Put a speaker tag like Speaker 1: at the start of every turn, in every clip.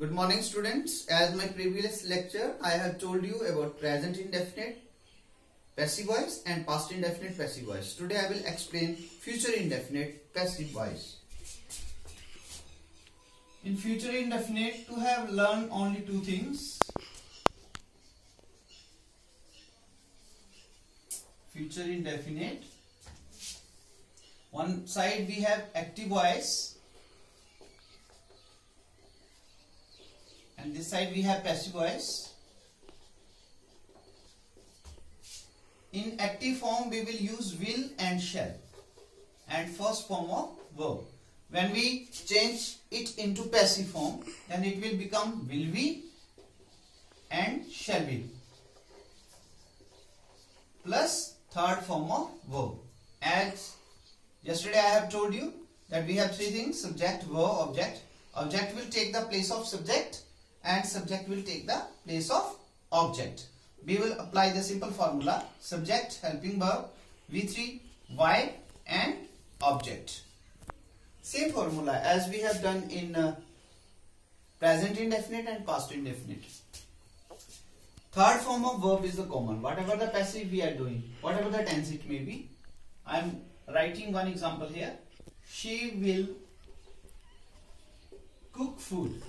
Speaker 1: Good morning students. As my previous lecture, I have told you about present indefinite passive voice and past indefinite passive voice. Today I will explain future indefinite passive voice. In future indefinite, to have learned only two things. Future indefinite. One side we have active voice and this side we have passive voice. In active form we will use will and shall and first form of verb. When we change it into passive form then it will become will we and shall we plus third form of verb. As yesterday I have told you that we have three things subject, verb, object. Object will take the place of subject and subject will take the place of object. We will apply the simple formula subject, helping verb, V3, Y and object. Same formula as we have done in uh, present indefinite and past indefinite. Third form of verb is the common. Whatever the passive we are doing, whatever the tense it may be. I am writing one example here. She will cook food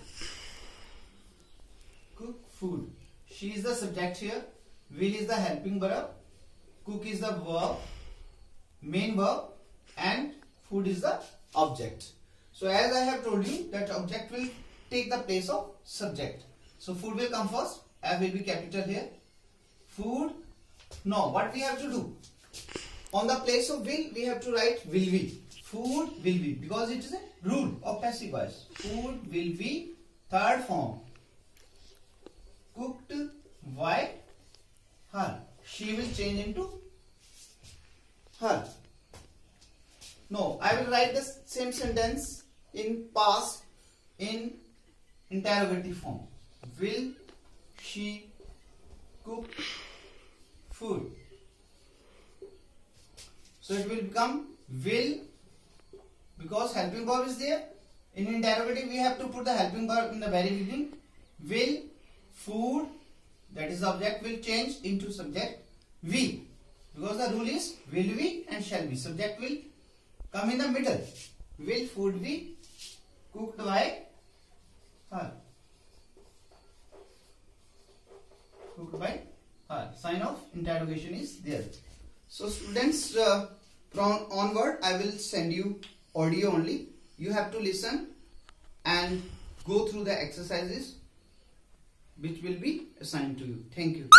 Speaker 1: food. She is the subject here. Will is the helping verb. Cook is the verb, main verb and food is the object. So as I have told you that object will take the place of subject. So food will come first. F will be capital here. Food. Now what we have to do? On the place of will we have to write will be. Food will be because it is a rule of passive voice. Food will be third form cooked by her. She will change into her. No, I will write the same sentence in past in interrogative form. Will she cook food? So it will become will because helping verb is there. In interrogative we have to put the helping verb in the very beginning. Will food that is object will change into subject we. Because the rule is will we and shall be subject will come in the middle. Will food be cooked by her? Cooked by her. Sign of interrogation is there. So students uh, from onward i will send you audio only. You have to listen and go through the exercises which will be assigned to you. Thank you.